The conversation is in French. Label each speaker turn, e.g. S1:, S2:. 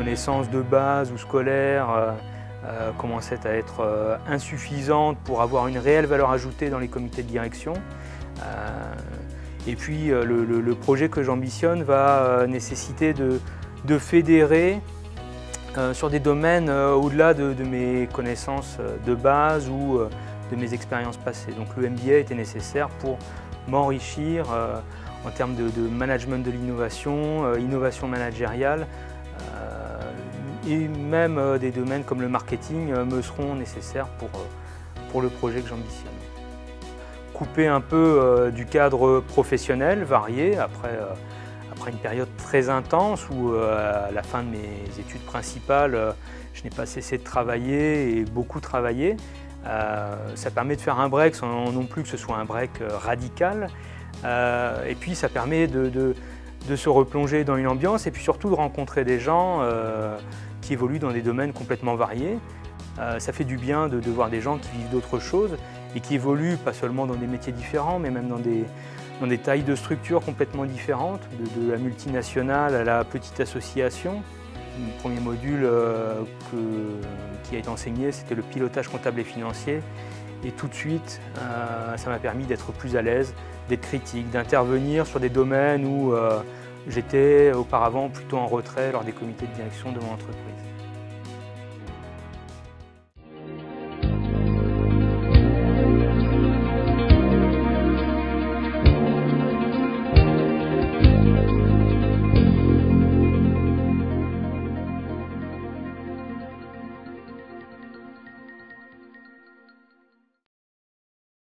S1: connaissances de base ou scolaires commençaient à être insuffisantes pour avoir une réelle valeur ajoutée dans les comités de direction. Et puis le, projet que j'ambitionne va nécessiter de fédérer euh, sur des domaines euh, au-delà de, mes connaissances euh, de base ou de mes expériences passées. Donc le MBA était nécessaire pour m'enrichir en termes de, management de l'innovation, innovation managériale, et même des domaines comme le marketing me seront nécessaires pour, pour le projet que j'ambitionne. Couper un peu du cadre professionnel varié après après une période très intense où euh, à la fin de mes études principales, euh, je n'ai pas cessé de travailler et beaucoup travaillé. Euh, ça permet de faire un break sans non plus que ce soit un break radical. et puis ça permet de, se replonger dans une ambiance et puis surtout de rencontrer des gens qui évoluent dans des domaines complètement variés. ça fait du bien de, voir des gens qui vivent d'autres choses et qui évoluent pas seulement dans des métiers différents mais même dans des, dans des tailles de structures complètement différentes, de, la multinationale à la petite association. Le premier module euh, qui a été enseigné, c'était le pilotage comptable et financier. Et tout de suite, euh, ça m'a permis d'être plus à l'aise, d'être critique, d'intervenir sur des domaines où euh, j'étais auparavant plutôt en retrait lors des comités de direction de mon entreprise.